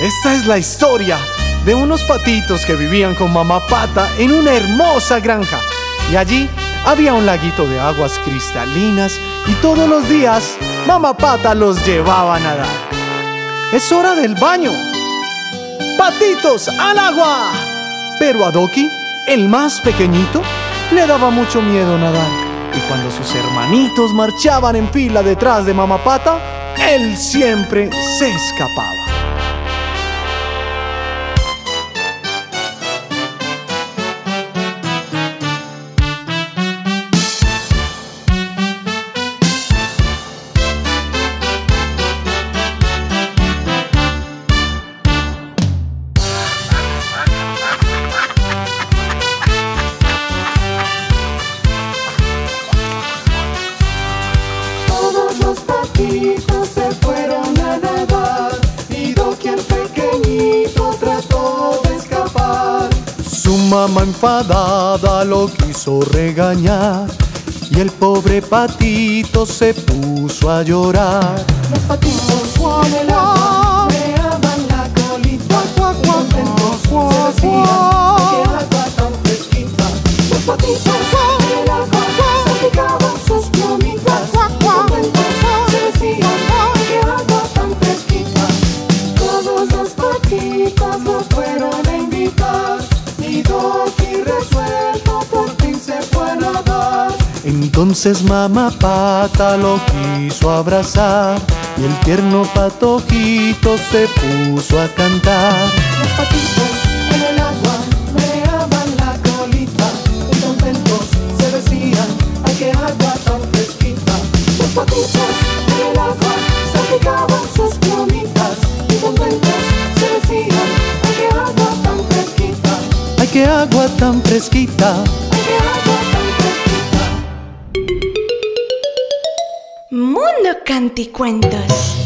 Esta es la historia de unos patitos que vivían con mamá pata en una hermosa granja. Y allí había un laguito de aguas cristalinas y todos los días mamá pata los llevaba a nadar. Es hora del baño. ¡Patitos al agua! Pero a Doki, el más pequeñito, le daba mucho miedo nadar. Y cuando sus hermanitos marchaban en fila detrás de mamá pata, él siempre se escapaba. Patitos se fueron a nadar y Doki el pequeñito trató de escapar. Su mamá enfadada lo quiso regañar y el pobre patito se puso a llorar. Los patitos Entonces mamá pata lo quiso abrazar y el tierno patojito se puso a cantar. Los patitos en el agua meaban la colita y contentos se decían, ay qué agua tan fresquita. Los patitos en el agua salpicaban sus plumitas y contentos se decían, ay qué agua tan fresquita, ¡Ay, qué agua tan fresquita! Mundo Canticuentos.